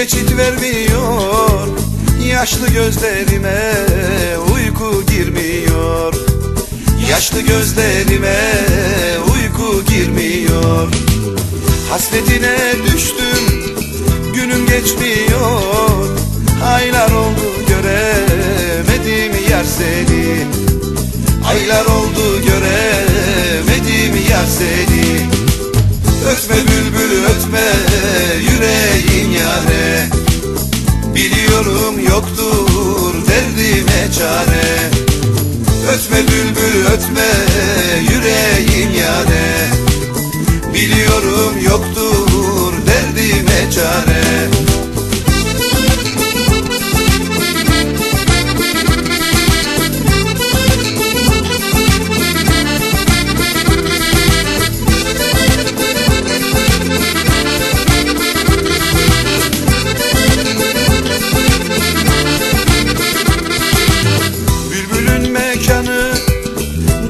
vermiyor. Yaşlı gözlerime uyku girmiyor. Yaşlı gözlerime uyku girmiyor. Hasretine düştüm günüm geçmiyor. Aylar oldu göremedim yar seni. Aylar oldu göremedim yar seni. Ötme bülbül ötme yare Biliyorum yoktur derdime çare. Ötme bülbül ötme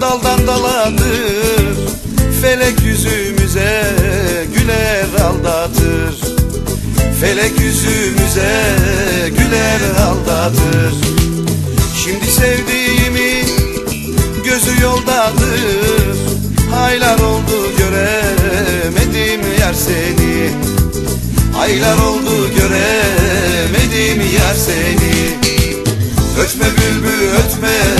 daldan daladır. Felek yüzümüze güler aldatır. Felek yüzümüze güler aldatır. Şimdi sevdiğimi gözü yoldadır. Aylar oldu göremedim yar seni. Aylar oldu göremedim yar seni. Ötme bülbül ötme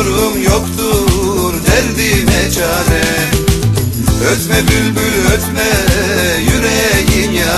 Biliyorum yoktur derdime çare. Ötme bülbül ötme yüreğim yare